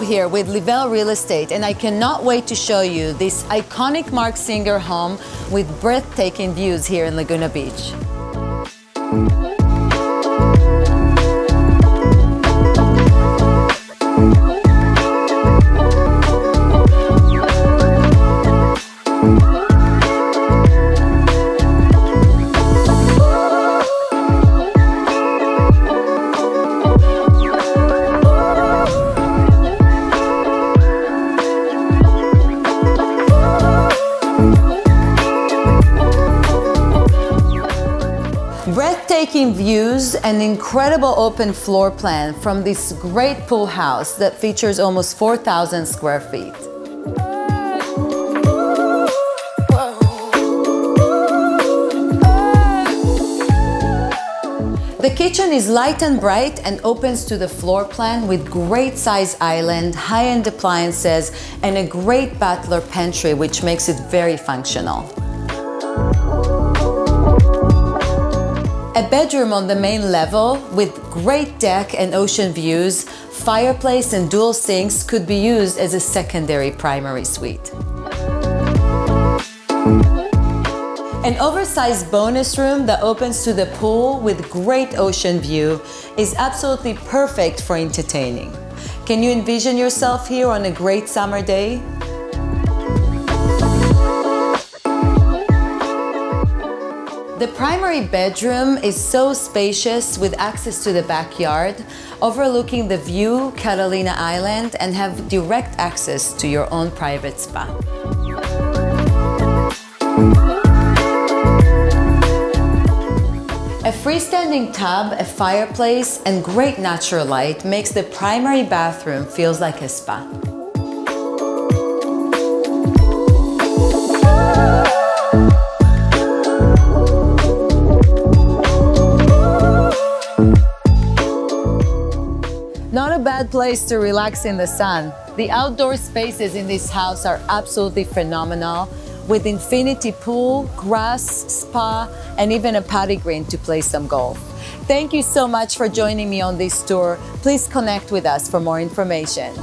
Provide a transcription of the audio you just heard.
Here with Livel Real Estate, and I cannot wait to show you this iconic Mark Singer home with breathtaking views here in Laguna Beach. Breathtaking views and incredible open floor plan from this great pool house that features almost 4,000 square feet. The kitchen is light and bright and opens to the floor plan with great size island, high-end appliances, and a great butler pantry which makes it very functional. A bedroom on the main level with great deck and ocean views, fireplace and dual sinks could be used as a secondary primary suite. An oversized bonus room that opens to the pool with great ocean view is absolutely perfect for entertaining. Can you envision yourself here on a great summer day? The primary bedroom is so spacious with access to the backyard, overlooking the view Catalina Island and have direct access to your own private spa. A freestanding tub, a fireplace, and great natural light makes the primary bathroom feels like a spa. Not a bad place to relax in the sun. The outdoor spaces in this house are absolutely phenomenal with infinity pool, grass, spa, and even a paddy green to play some golf. Thank you so much for joining me on this tour. Please connect with us for more information.